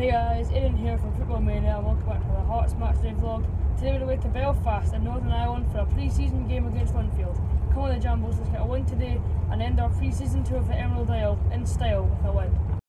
Hey guys, Aaron here from Football Mania and welcome back to the Hearts Matchday vlog. Today we're away to Belfast in Northern Ireland for a pre-season game against Linfield. Come on the Jambos, let's get a win today and end our pre-season tour of the Emerald Isle in style with a win.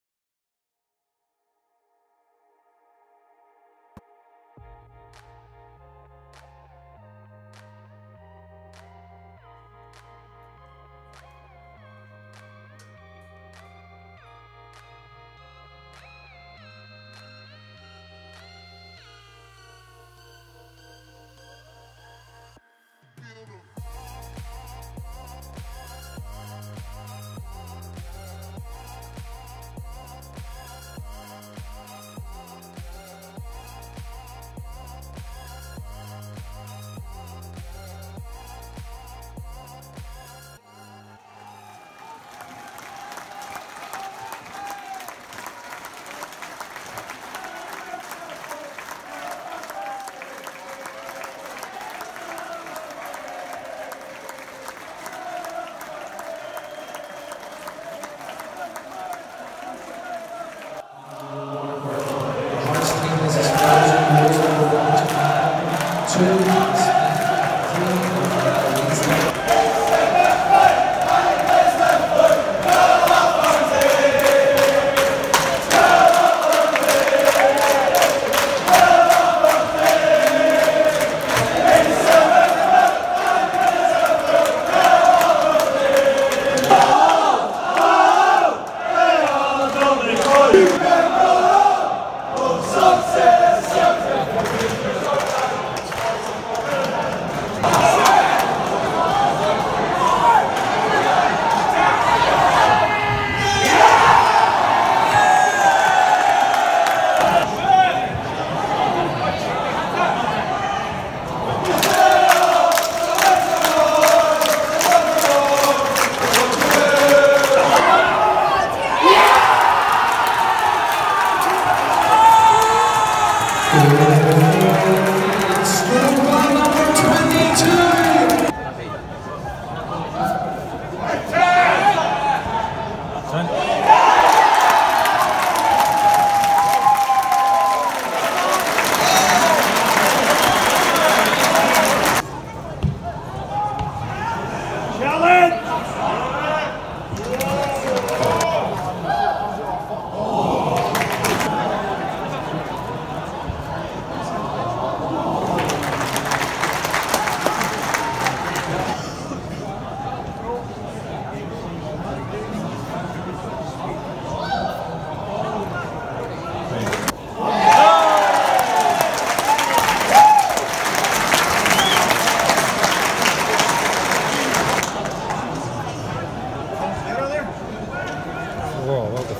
Thank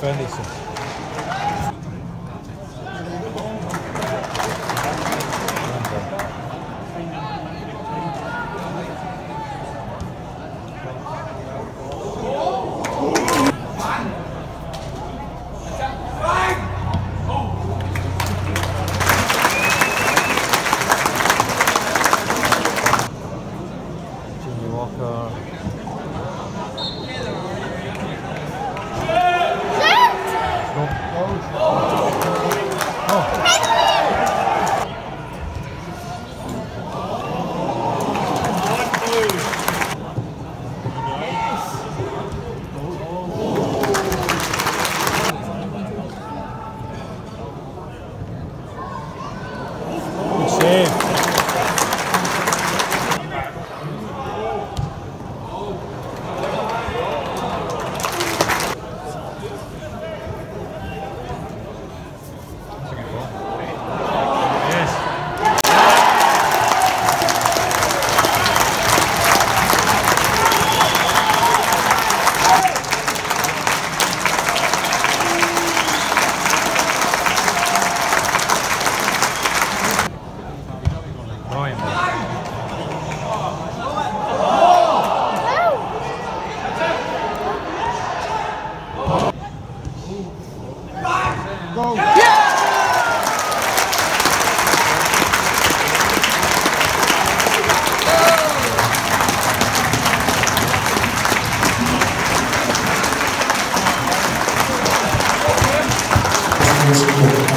分利息 Christ Lord.